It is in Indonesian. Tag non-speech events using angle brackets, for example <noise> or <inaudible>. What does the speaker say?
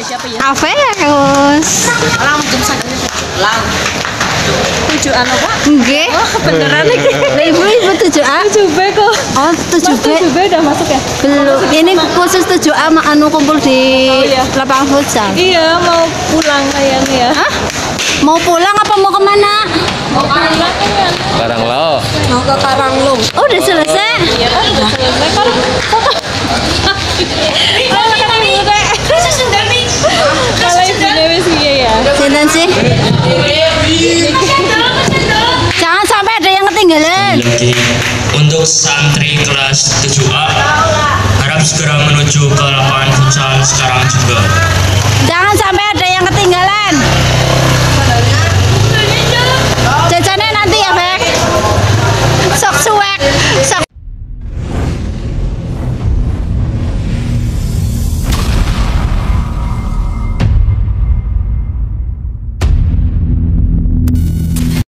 siapa ya? Aveus. Lang jam sadane lang. Tujuan apa? Nggih. Oh, beneran lagi. <laughs> Lah ibu ibu a? Tujuh B kok. Oh, tujuh B. Tujuh B udah masuk ya? Belum. Ini khusus tujuh A anu kumpul di oh, iya. lapangan futsal. Iya, mau pulang kayaknya ya. Hah? Mau pulang apa mau ke mana? Mau pulang Karanglo. Mau ke Karanglo. Oh, udah selesai? Iya, udah selesai kan. Sinten sih? Jangan sampai ada yang ketinggalan. untuk santri kelas 7A harap segera menuju ke